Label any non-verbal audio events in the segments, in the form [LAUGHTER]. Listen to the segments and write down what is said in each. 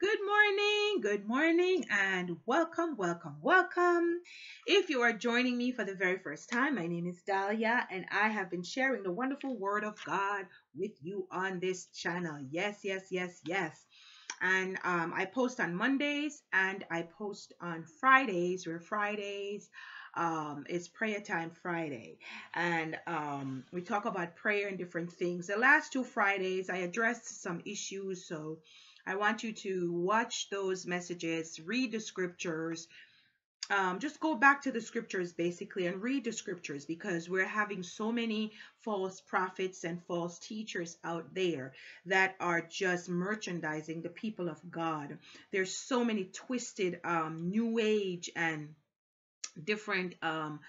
Good morning, good morning, and welcome, welcome, welcome. If you are joining me for the very first time, my name is Dahlia, and I have been sharing the wonderful Word of God with you on this channel. Yes, yes, yes, yes. And um, I post on Mondays and I post on Fridays, where Fridays um, it's prayer time Friday, and um, we talk about prayer and different things. The last two Fridays, I addressed some issues, so I want you to watch those messages, read the scriptures. Um, just go back to the scriptures basically and read the scriptures because we're having so many false prophets and false teachers out there that are just merchandising the people of God. There's so many twisted um, new age and different um,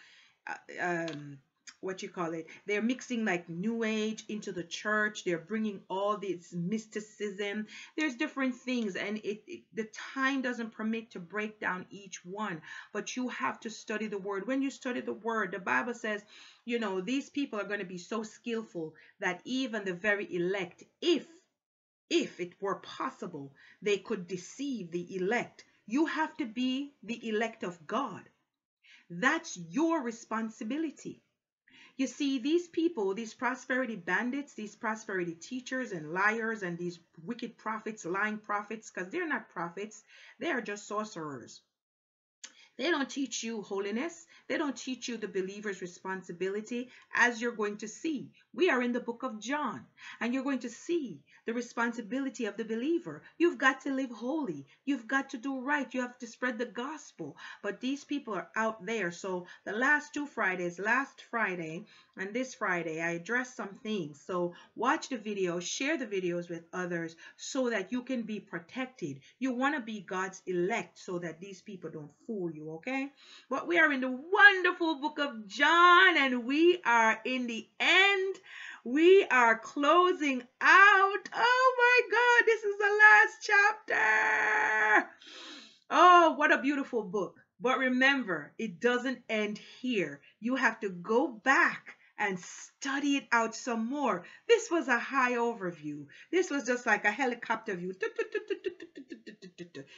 uh, um what you call it. They're mixing like new age into the church. They're bringing all this mysticism. There's different things and it, it, the time doesn't permit to break down each one but you have to study the word. When you study the word the bible says you know these people are going to be so skillful that even the very elect if if it were possible they could deceive the elect. You have to be the elect of god. That's your responsibility. You see, these people, these prosperity bandits, these prosperity teachers and liars, and these wicked prophets, lying prophets, because they're not prophets, they are just sorcerers. They don't teach you holiness. They don't teach you the believer's responsibility, as you're going to see. We are in the book of John, and you're going to see the responsibility of the believer. You've got to live holy. You've got to do right. You have to spread the gospel. But these people are out there. So the last two Fridays, last Friday and this Friday, I addressed some things. So watch the video, share the videos with others so that you can be protected. You want to be God's elect so that these people don't fool you, okay? But we are in the wonderful book of John and we are in the end we are closing out. Oh my God, this is the last chapter. Oh, what a beautiful book. But remember, it doesn't end here. You have to go back and study it out some more. This was a high overview. This was just like a helicopter view.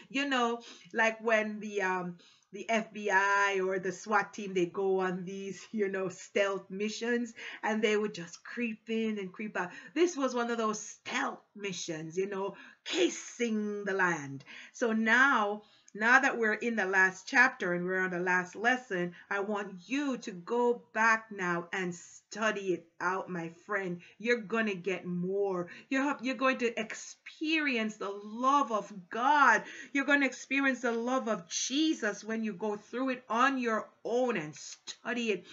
You know, like when the um the FBI or the SWAT team, they go on these, you know, stealth missions and they would just creep in and creep out. This was one of those stealth missions, you know, casing the land. So now now that we're in the last chapter and we're on the last lesson, I want you to go back now and study it out, my friend. You're going to get more. You're, you're going to experience the love of God. You're going to experience the love of Jesus when you go through it on your own and study it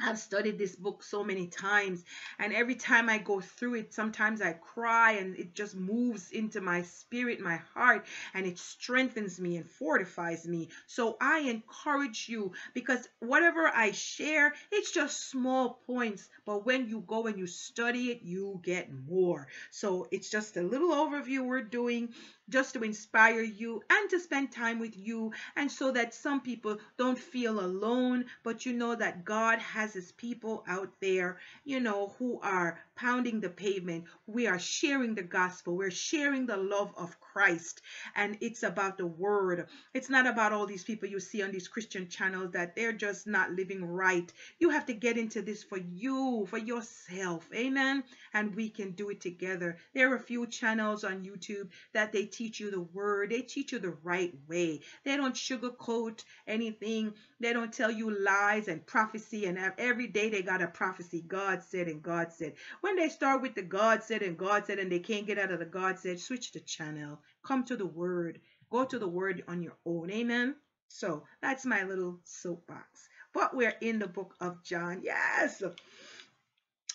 I've studied this book so many times, and every time I go through it, sometimes I cry and it just moves into my spirit, my heart, and it strengthens me and fortifies me. So I encourage you because whatever I share, it's just small points, but when you go and you study it, you get more. So it's just a little overview we're doing just to inspire you and to spend time with you and so that some people don't feel alone but you know that God has his people out there you know who are pounding the pavement. We are sharing the gospel. We're sharing the love of Christ. And it's about the word. It's not about all these people you see on these Christian channels that they're just not living right. You have to get into this for you for yourself. Amen? And we can do it together. There are a few channels on YouTube that they teach you the word. They teach you the right way. They don't sugarcoat anything. They don't tell you lies and prophecy. And every day they got a prophecy. God said and God said. When they start with the God said and God said and they can't get out of the God said, switch the channel. Come to the word. Go to the word on your own. Amen. So that's my little soapbox. But we're in the book of John. Yes.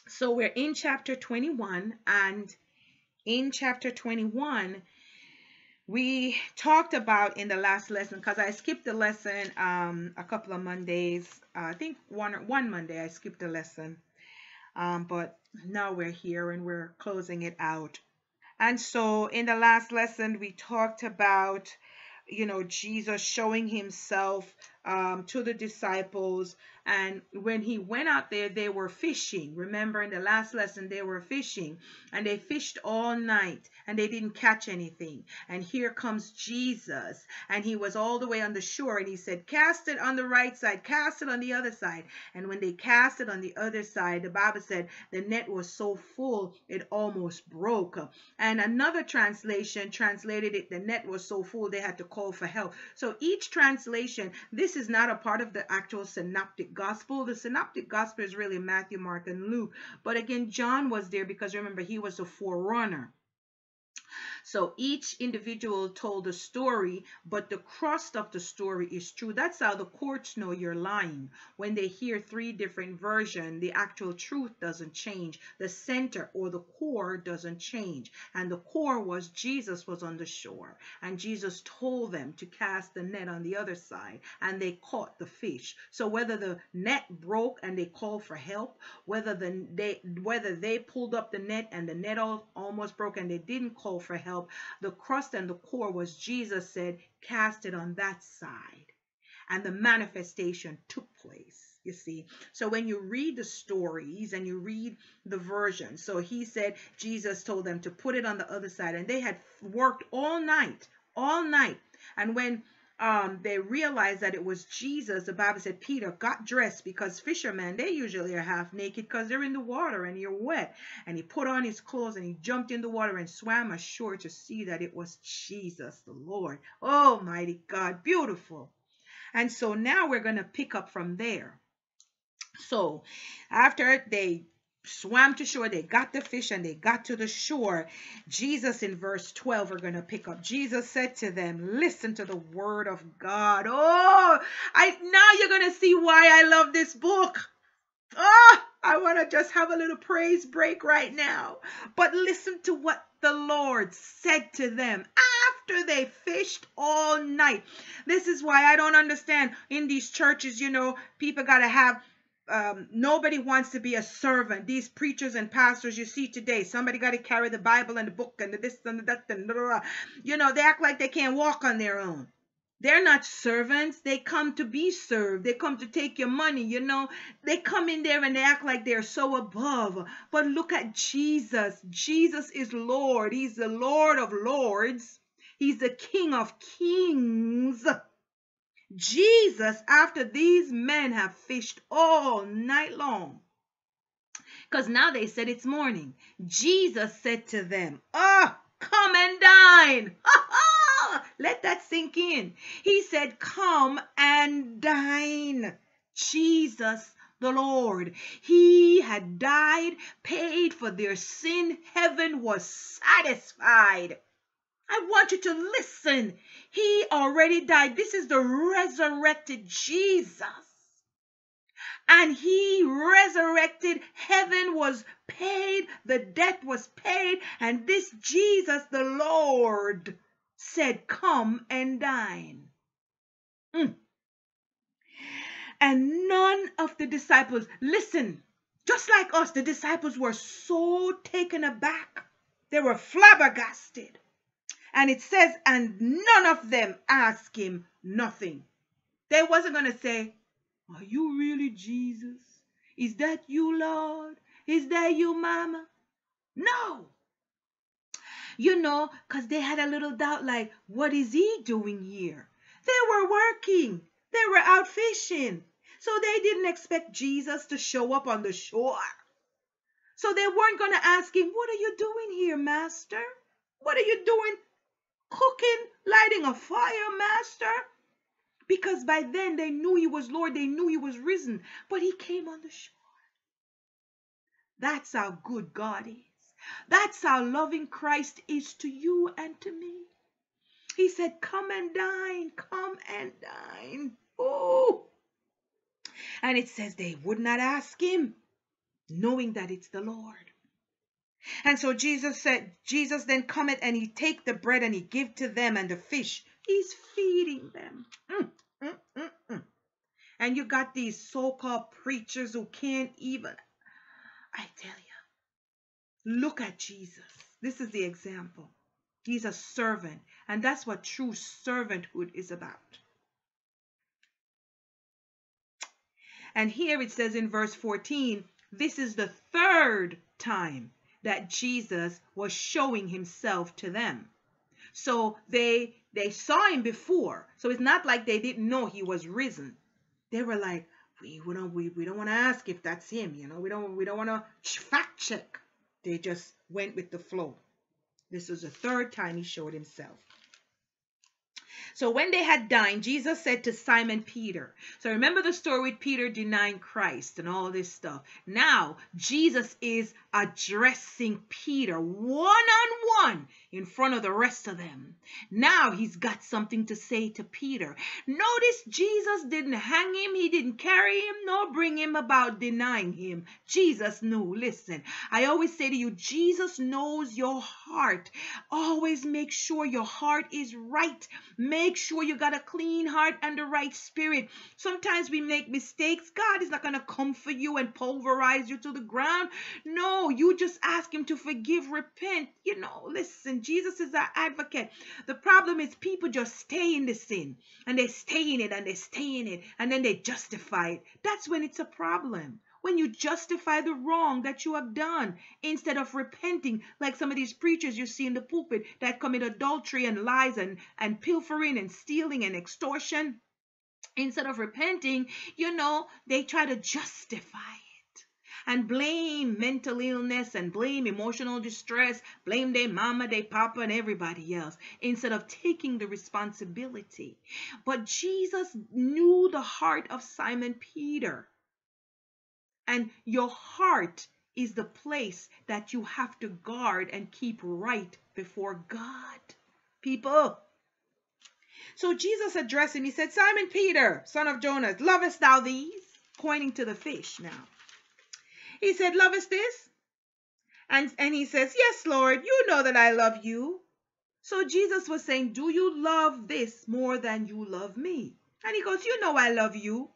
So we're in chapter 21 and in chapter 21 we talked about in the last lesson because I skipped the lesson um, a couple of Mondays. Uh, I think one one Monday I skipped the lesson, um, but now we're here and we're closing it out. And so in the last lesson we talked about you know Jesus showing himself um, to the disciples And when he went out there, they were fishing. Remember in the last lesson, they were fishing and they fished all night and they didn't catch anything. And here comes Jesus and he was all the way on the shore and he said, Cast it on the right side, cast it on the other side. And when they cast it on the other side, the Bible said the net was so full it almost broke. And another translation translated it, the net was so full they had to call for help. So each translation, this is not a part of the actual synoptic gospel. The synoptic gospel is really Matthew, Mark, and Luke. But again, John was there because remember, he was a forerunner. So each individual told a story, but the crust of the story is true. That's how the courts know you're lying. When they hear three different versions, the actual truth doesn't change. The center or the core doesn't change. And the core was Jesus was on the shore. And Jesus told them to cast the net on the other side. And they caught the fish. So whether the net broke and they called for help, whether the they whether they pulled up the net and the net all, almost broke and they didn't call for help. The crust and the core was Jesus said, cast it on that side. And the manifestation took place. You see, so when you read the stories and you read the version, so he said Jesus told them to put it on the other side, and they had worked all night, all night. And when um, they realized that it was Jesus, the Bible said Peter got dressed because fishermen, they usually are half naked because they're in the water and you're wet. And he put on his clothes and he jumped in the water and swam ashore to see that it was Jesus, the Lord. Almighty God, beautiful. And so now we're going to pick up from there. So after they swam to shore. They got the fish and they got to the shore. Jesus in verse 12, we're going to pick up. Jesus said to them, Listen to the word of God. Oh, I now you're going to see why I love this book. Oh, I want to just have a little praise break right now. But listen to what the Lord said to them after they fished all night. This is why I don't understand in these churches, you know, people got to have um, nobody wants to be a servant. These preachers and pastors you see today, somebody got to carry the Bible and the book and the this and the that and blah, blah, blah. you know they act like they can't walk on their own. They're not servants. They come to be served. They come to take your money. You know, they come in there and they act like they're so above. But look at Jesus. Jesus is Lord. He's the Lord of Lords. He's the King of Kings. Jesus, after these men have fished all night long, because now they said it's morning, Jesus said to them, oh, come and dine. [LAUGHS] Let that sink in. He said, Come and dine. Jesus the Lord. He had died, paid for their sin. Heaven was satisfied. I want you to listen. He already died. This is the resurrected Jesus. And he resurrected. Heaven was paid. The debt was paid. And this Jesus, the Lord, said, Come and dine. Mm. And none of the disciples, listen, just like us, the disciples were so taken aback. They were flabbergasted. And it says, and none of them asked him nothing. They wasn't going to say, Are you really Jesus? Is that you, Lord? Is that you, Mama? No. You know, because they had a little doubt like, What is he doing here? They were working, they were out fishing. So they didn't expect Jesus to show up on the shore. So they weren't going to ask him, What are you doing here, Master? What are you doing cooking, lighting a fire, Master? Because by then they knew he was Lord, they knew he was risen, but he came on the shore. That's how good God is. That's how loving Christ is to you and to me. He said, Come and dine, come and dine. Oh. And it says they would not ask him, knowing that it's the Lord. And so Jesus said, Jesus then cometh and he take the bread and he give to them and the fish. He's feeding them. Mm, mm, mm, mm. and you got these so-called preachers who can't even. I tell you, look at Jesus. This is the example. He's a servant, and that's what true servanthood is about. And here it says in verse 14, this is the third time that Jesus was showing himself to them. So they they saw him before. So it's not like they didn't know he was risen. They were like, we, we don't we, we don't want to ask if that's him, you know. We don't we don't want to fact check. They just went with the flow. This was the third time he showed himself. So when they had dined, Jesus said to Simon Peter, so remember the story with Peter denying Christ and all this stuff. Now, Jesus is addressing Peter one on one in front of the rest of them. Now he's got something to say to Peter. Notice Jesus didn't hang him, he didn't carry him, nor bring him about denying him. Jesus knew. Listen, I always say to you, Jesus knows your heart. Always make sure your heart is right. Make sure you got a clean heart and the right spirit. Sometimes we make mistakes. God is not going to come for you and pulverize you to the ground. No, you just ask him to forgive, repent. You know, listen, Jesus is our advocate. The problem is people just stay in the sin and they stay in it and they stay in it and then they justify it. That's when it's a problem when you justify the wrong that you have done instead of repenting, like some of these preachers you see in the pulpit that commit adultery and lies and, and pilfering and stealing and extortion. Instead of repenting, you know, they try to justify and blame mental illness and blame emotional distress, blame their mama, their papa, and everybody else instead of taking the responsibility. But Jesus knew the heart of Simon Peter. And your heart is the place that you have to guard and keep right before God. People. So Jesus addressed him. He said, Simon Peter, son of Jonas, lovest thou these? Pointing to the fish now. He said, Lovest this? And, and he says, Yes, Lord, you know that I love you. So Jesus was saying, Do you love this more than you love me? And he goes, You know I love you.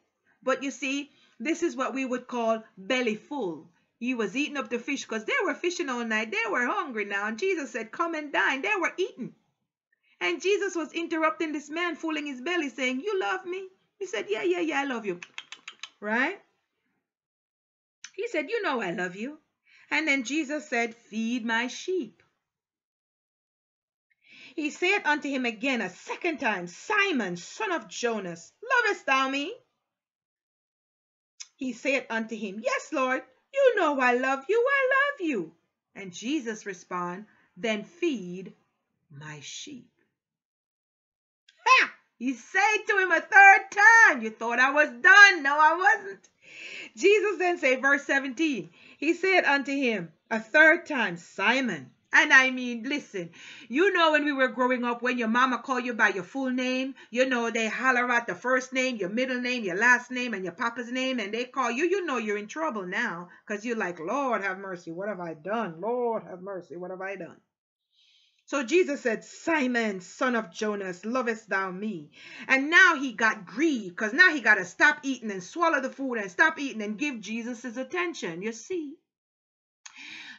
But you see, this is what we would call belly full. He was eating up the fish because they were fishing all night. They were hungry now. And Jesus said, Come and dine. They were eating. And Jesus was interrupting this man, fooling his belly, saying, You love me? He said, Yeah, yeah, yeah, I love you. Right? He said, You know I love you. And then Jesus said, Feed my sheep. He said unto him again a second time, Simon, son of Jonas, lovest thou me? He said unto him, Yes, Lord, you know I love you, I love you. And Jesus responded, Then feed my sheep. Ha! He said to him a third time, You thought I was done. No, I wasn't. Jesus then said, verse 17, He said unto him a third time, Simon, and I mean, listen, you know, when we were growing up, when your mama called you by your full name, you know, they holler out the first name, your middle name, your last name, and your papa's name, and they call you, you know, you're in trouble now because you're like, Lord, have mercy. What have I done? Lord, have mercy. What have I done? So Jesus said, Simon, son of Jonas, lovest thou me? And now he got grieved because now he got to stop eating and swallow the food and stop eating and give Jesus his attention. You see?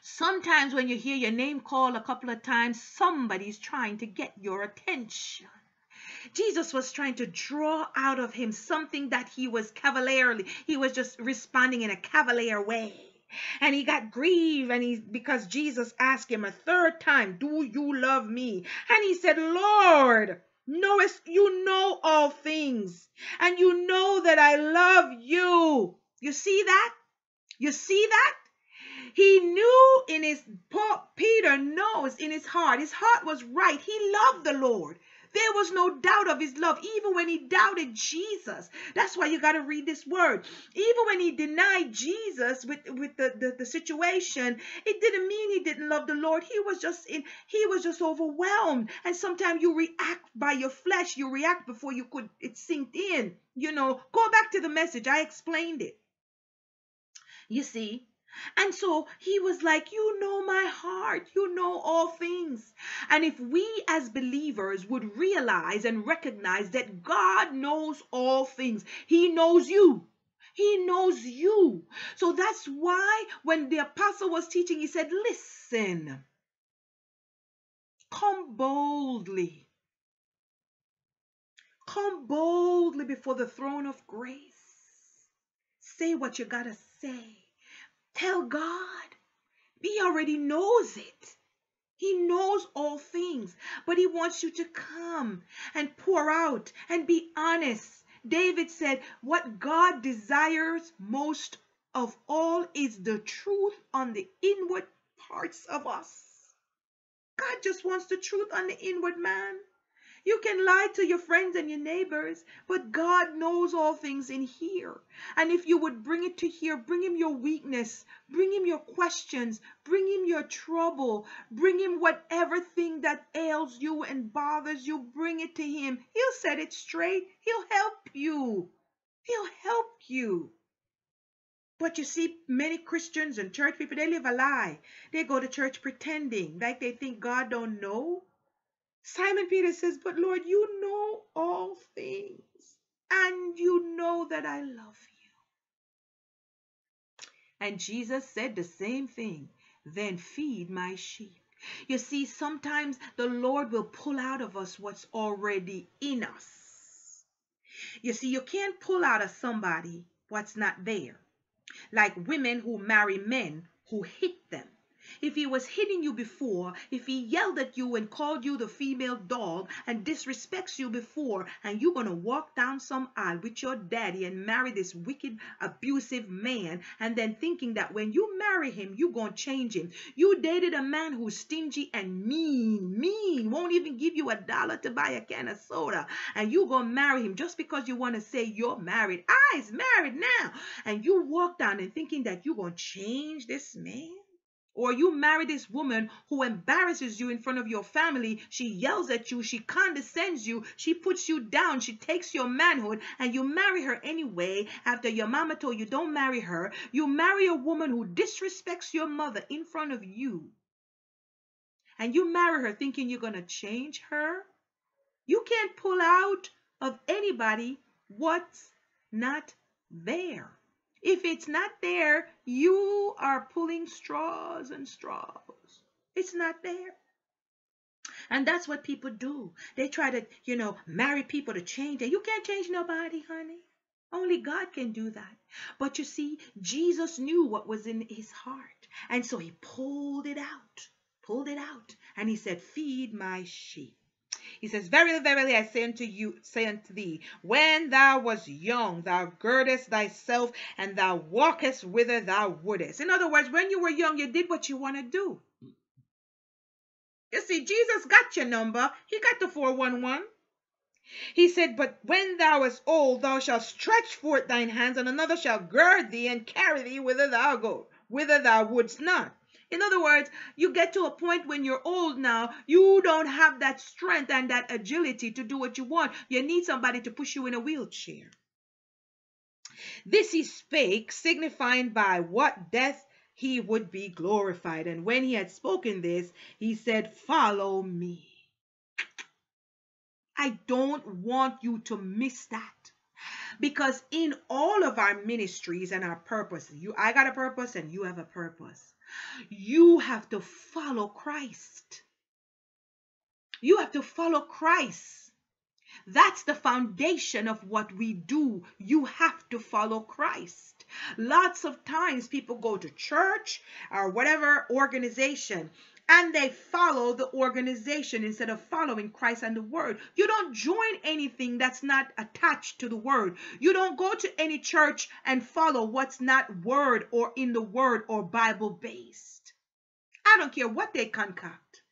Sometimes when you hear your name called a couple of times, somebody's trying to get your attention. Jesus was trying to draw out of him something that he was cavalierly, he was just responding in a cavalier way. And he got grieved and he because Jesus asked him a third time, Do you love me? And he said, Lord, knowest you know all things, and you know that I love you. You see that? You see that? He knew in his Peter knows in his heart. His heart was right. He loved the Lord. There was no doubt of his love, even when he doubted Jesus. That's why you got to read this word. Even when he denied Jesus with, with the, the, the situation, it didn't mean he didn't love the Lord. He was just in, he was just overwhelmed. And sometimes you react by your flesh, you react before you could it sinked in. You know, go back to the message. I explained it. You see, and so he was like, You know my heart, you know all things. And if we as believers would realize and recognize that God knows all things, He knows you. He knows you. So that's why when the apostle was teaching, he said, Listen, come boldly. Come boldly before the throne of grace say what you got to say. Tell God. He already knows it. He knows all things, but he wants you to come and pour out and be honest. David said, What God desires most of all is the truth on the inward parts of us. God just wants the truth on the inward man. You can lie to your friends and your neighbors, but God knows all things in here. And if you would bring it to here, bring him your weakness, bring him your questions, bring him your trouble, bring him whatever thing that ails you and bothers you, bring it to him. He'll set it straight. He'll help you. He'll help you. But you see, many Christians and church people, they live a lie. They go to church pretending like they think God don't know. Simon Peter says, But Lord, you know all things, and you know that I love you. And Jesus said the same thing then feed my sheep. You see, sometimes the Lord will pull out of us what's already in us. You see, you can't pull out of somebody what's not there. Like women who marry men who hit them. If he was hitting you before, if he yelled at you and called you the female dog and disrespects you before, and you're going to walk down some aisle with your daddy and marry this wicked, abusive man, and then thinking that when you marry him, you're going to change him. You dated a man who's stingy and mean, mean, won't even give you a dollar to buy a can of soda, and you're going to marry him just because you want to say you're married. Ah, Is married now. And you walk down and thinking that you're going to change this man. Or you marry this woman who embarrasses you in front of your family. She yells at you. She condescends you. She puts you down. She takes your manhood and you marry her anyway after your mama told you don't marry her. You marry a woman who disrespects your mother in front of you. And you marry her thinking you're going to change her. You can't pull out of anybody what's not there. If it's not there, you are pulling straws and straws. It's not there. And that's what people do. They try to, you know, marry people to change them. You can't change nobody, honey. Only God can do that. But you see, Jesus knew what was in his heart. And so he pulled it out, pulled it out. And he said, Feed my sheep. He says, Verily, verily, I say unto you, say unto thee, when thou was young, thou girdest thyself, and thou walkest whither thou wouldest. In other words, when you were young, you did what you want to do. You see, Jesus got your number. He got the 411. He said, But when thou art old, thou shalt stretch forth thine hands, and another shall gird thee and carry thee whither thou go, whither thou wouldst not. In other words, you get to a point when you're old now, you don't have that strength and that agility to do what you want. You need somebody to push you in a wheelchair. This he spake, signifying by what death he would be glorified. And when he had spoken this, he said, Follow me. I don't want you to miss that. Because in all of our ministries and our purpose, you I got a purpose and you have a purpose. You have to follow Christ. You have to follow Christ. That's the foundation of what we do. You have to follow Christ. Lots of times people go to church or whatever organization and they follow the organization instead of following Christ and the word. You don't join anything that's not attached to the word. You don't go to any church and follow what's not word or in the word or Bible based. I don't care what they concoct.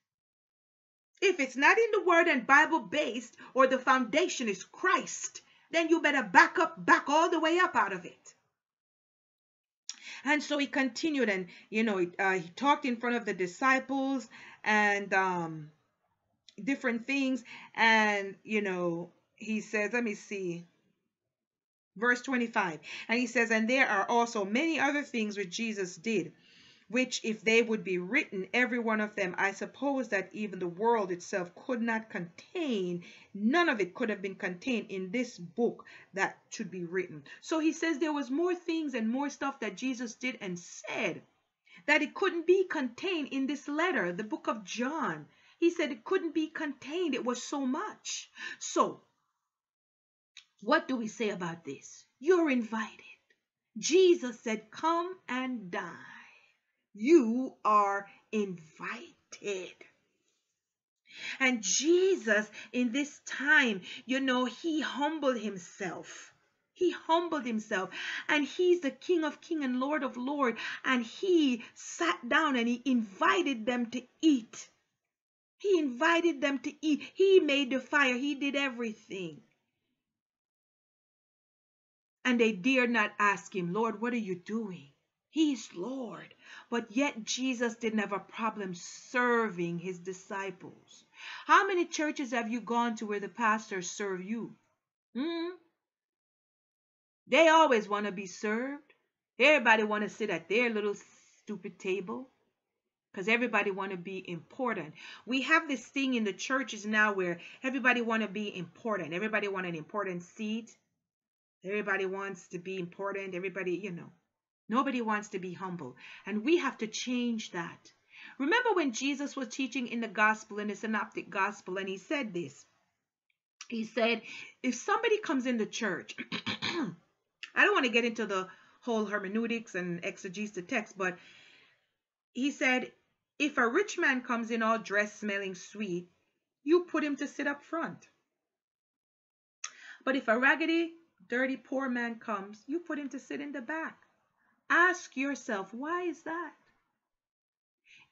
If it's not in the word and Bible based or the foundation is Christ, then you better back up, back all the way up out of it. And so he continued and, you know, uh, he talked in front of the disciples and um, different things. And, you know, he says, let me see. Verse 25. And he says, and there are also many other things which Jesus did which if they would be written, every one of them, I suppose that even the world itself could not contain, none of it could have been contained in this book that should be written. So he says there was more things and more stuff that Jesus did and said that it couldn't be contained in this letter, the book of John. He said it couldn't be contained. It was so much. So, what do we say about this? You're invited. Jesus said, Come and dine. You are invited. And Jesus, in this time, you know, he humbled himself. He humbled himself and he's the King of King and Lord of Lord. And he sat down and he invited them to eat. He invited them to eat. He made the fire. He did everything. And they dared not ask him, Lord, what are you doing? He's Lord. But yet Jesus didn't have a problem serving his disciples. How many churches have you gone to where the pastors serve you? Hmm? They always want to be served. Everybody want to sit at their little stupid table because everybody want to be important. We have this thing in the churches now where everybody want to be important. Everybody want an important seat. Everybody wants to be important. Everybody, you know, nobody wants to be humble. And we have to change that. Remember when Jesus was teaching in the gospel, in the synoptic gospel, and he said this. He said, if somebody comes in the church [CLEARS THROAT] I don't want to get into the whole hermeneutics and exegesis of text, but he said, if a rich man comes in all dressed, smelling sweet, you put him to sit up front. But if a raggedy, dirty, poor man comes, you put him to sit in the back. Ask yourself, why is that?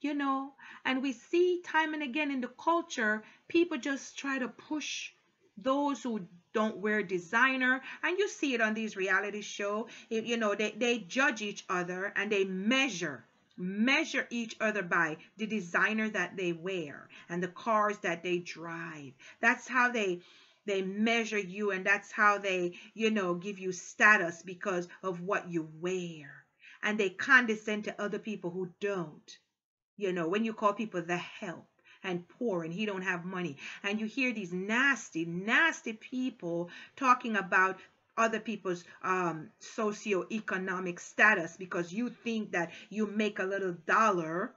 You know, and we see time and again in the culture, people just try to push those who don't wear designer and you see it on these reality show you know they, they judge each other and they measure measure each other by the designer that they wear and the cars that they drive that's how they they measure you and that's how they you know give you status because of what you wear and they condescend to other people who don't you know when you call people the help and poor and he don't have money. And you hear these nasty, nasty people talking about other people's um, socioeconomic status because you think that you make a little dollar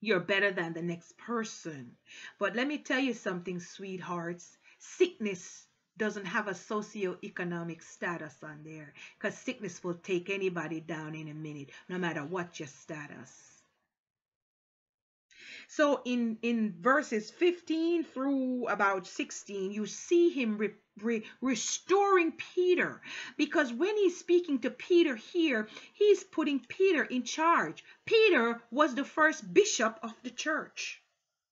you're better than the next person. But let me tell you something, sweethearts. Sickness doesn't have a socioeconomic status on there because sickness will take anybody down in a minute, no matter what your status. So in, in verses 15 through about 16, you see him re, re, restoring Peter because when he's speaking to Peter here, he's putting Peter in charge. Peter was the first bishop of the church.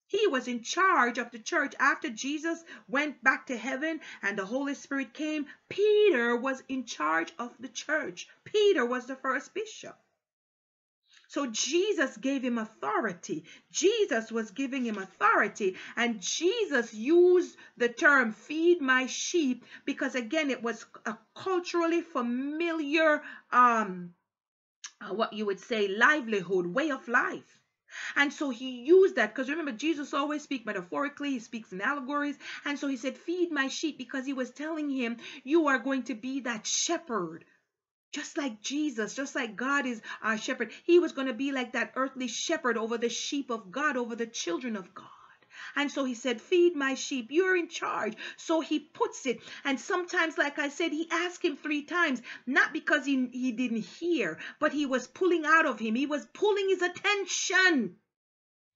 He was in charge of the church after Jesus went back to heaven and the Holy Spirit came. Peter was in charge of the church. Peter was the first bishop. So Jesus gave him authority. Jesus was giving him authority. And Jesus used the term feed my sheep because, again, it was a culturally familiar, um, uh, what you would say, livelihood, way of life. And so he used that because remember, Jesus always speaks metaphorically, he speaks in allegories. And so he said, Feed my sheep because he was telling him, You are going to be that shepherd just like Jesus, just like God is our shepherd, he was going to be like that earthly shepherd over the sheep of God, over the children of God. And so he said, Feed my sheep. You're in charge. So he puts it. And sometimes, like I said, he asked him three times, not because he, he didn't hear, but he was pulling out of him. He was pulling his attention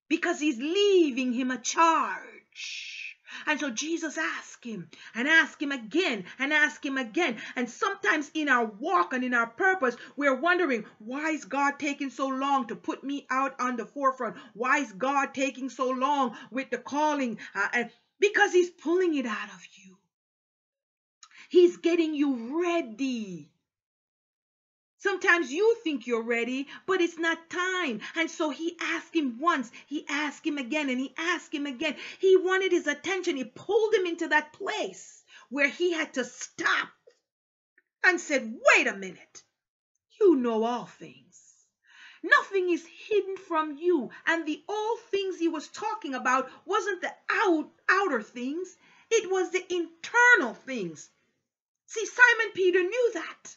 because he's leaving him a charge. And so Jesus asked him and asked him again and asked him again. And sometimes in our walk and in our purpose, we're wondering, why is God taking so long to put me out on the forefront? Why is God taking so long with the calling? Uh, and because he's pulling it out of you. He's getting you ready. Sometimes you think you're ready, but it's not time. And so he asked him once, he asked him again, and he asked him again. He wanted his attention. He pulled him into that place where he had to stop and said, Wait a minute. You know all things. Nothing is hidden from you. And the all things he was talking about wasn't the out, outer things, it was the internal things. See, Simon Peter knew that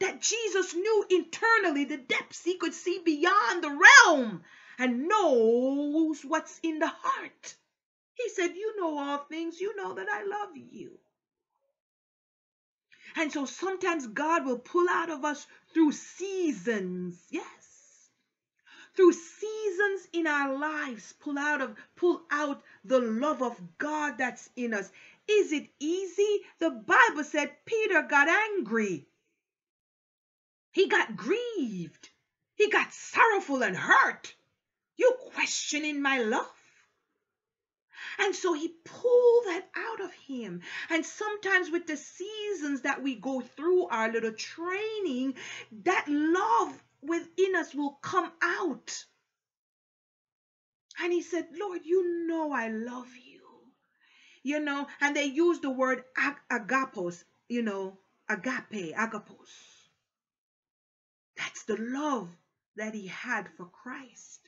that Jesus knew internally the depths. He could see beyond the realm and knows what's in the heart. He said, You know all things. You know that I love you. And so sometimes God will pull out of us through seasons. Yes. Through seasons in our lives, pull out of pull out the love of God that's in us. Is it easy? The Bible said Peter got angry. He got grieved. He got sorrowful and hurt. You questioning my love? And so he pulled that out of him. And sometimes with the seasons that we go through our little training, that love within us will come out. And he said, Lord, you know I love you. You know, and they use the word ag- agapos, you know, agape, agapos. The love that he had for Christ.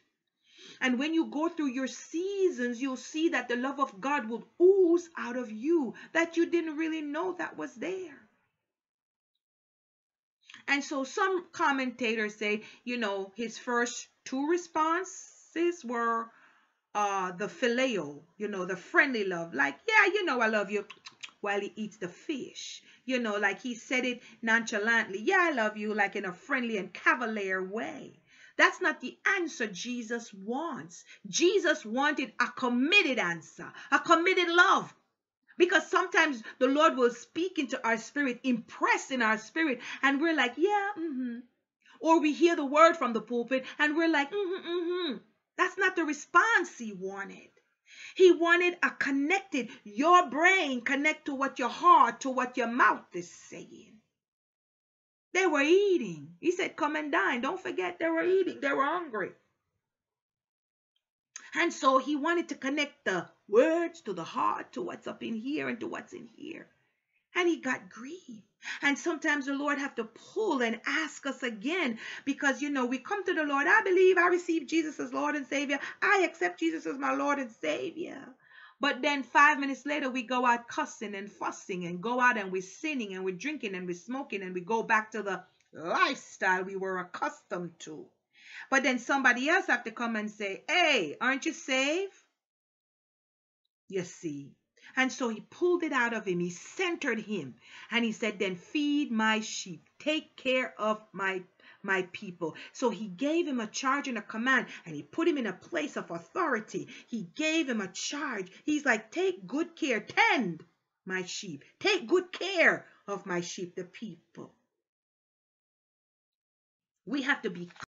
And when you go through your seasons, you'll see that the love of God will ooze out of you that you didn't really know that was there. And so some commentators say, you know, his first two responses were uh the phileo, you know, the friendly love. Like, yeah, you know I love you while he eats the fish. You know, like he said it nonchalantly. Yeah, I love you, like in a friendly and cavalier way. That's not the answer Jesus wants. Jesus wanted a committed answer, a committed love. Because sometimes the Lord will speak into our spirit, impress in our spirit, and we're like, yeah, mm-hmm. Or we hear the word from the pulpit and we're like, mm-hmm, mm-hmm. That's not the response he wanted. He wanted a connected, your brain connect to what your heart, to what your mouth is saying. They were eating. He said, Come and dine. Don't forget they were eating. They were hungry. And so he wanted to connect the words to the heart, to what's up in here and to what's in here. And he got grieved. And sometimes the Lord have to pull and ask us again because you know we come to the Lord. I believe I receive Jesus as Lord and Savior. I accept Jesus as my Lord and Savior. But then five minutes later, we go out cussing and fussing and go out and we're sinning and we're drinking and we're smoking and we go back to the lifestyle we were accustomed to. But then somebody else have to come and say, hey, aren't you saved? You see. And so he pulled it out of him. He centered him. And he said, then feed my sheep. Take care of my my people. So he gave him a charge and a command and he put him in a place of authority. He gave him a charge. He's like, take good care, tend my sheep. Take good care of my sheep, the people. We have to be